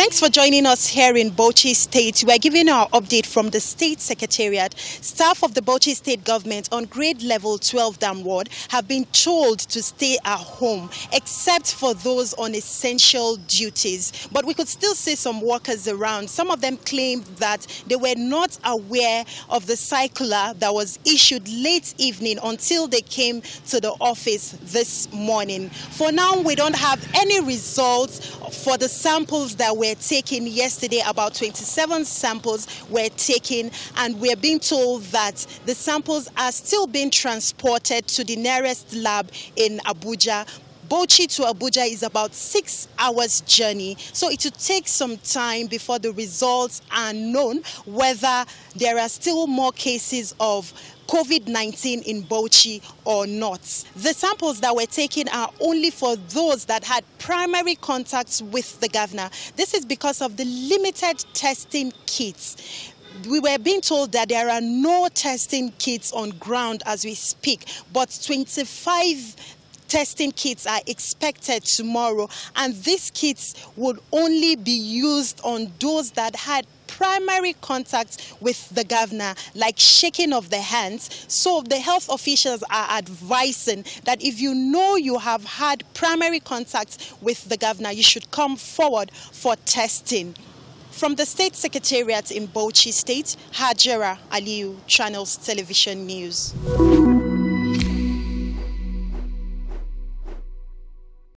Thanks for joining us here in Bauchi State. We're giving our update from the State Secretariat. Staff of the Bauchi State government on grade level 12 downward have been told to stay at home, except for those on essential duties. But we could still see some workers around. Some of them claimed that they were not aware of the circular that was issued late evening until they came to the office this morning. For now, we don't have any results for the samples that were taken yesterday. About 27 samples were taken, and we're being told that the samples are still being transported to the nearest lab in Abuja. Bauchi to Abuja is about six hours journey. So it will take some time before the results are known whether there are still more cases of COVID-19 in Bauchi or not. The samples that were taken are only for those that had primary contacts with the governor. This is because of the limited testing kits we were being told that there are no testing kits on ground as we speak, but 25 testing kits are expected tomorrow and these kits would only be used on those that had primary contact with the governor, like shaking of the hands. So the health officials are advising that if you know you have had primary contact with the governor, you should come forward for testing. From the State Secretariat in Bauchi State, Hajara Aliu, Channels Television News.